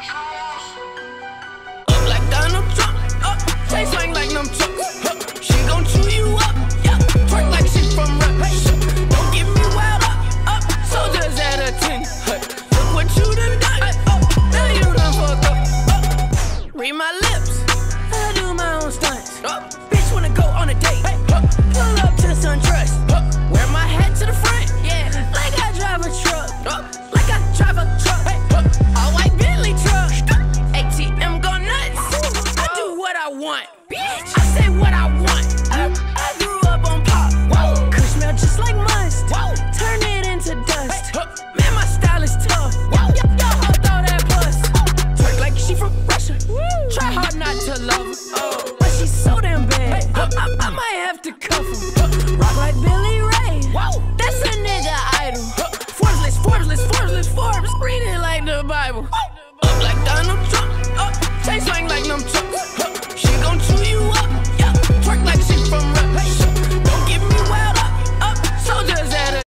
Up like Donald Trump, oh, face like. She gon' chew you up, yeah. Twerk like from. Don't get me up, up. Soldiers at. Look what you done done. Up, oh, now you done fucked up. Oh. Read my lips. I do my own stunts. Bitch wanna go on a date. Pull up to wear my hat to the front. Yeah, like I drive a truck. Like I drive a want. Bitch, I say what I want. I, I grew up on pop. Whoa, Kush smell just like must. Whoa, turn it into dust. Hey, Man, my style is tough. Whoa, yo, yo, ho, throw that plus. Twerk like she from Russia. Woo. Try hard not to love her. Oh, but she's so damn bad. Hey, I, I, I, might have to cuff her. Rock like Billy Ray. Whoa, that's a nigga idol. Forbes list, Forbes list, Forbes list, Forbes. Read it like the Bible. Whoa.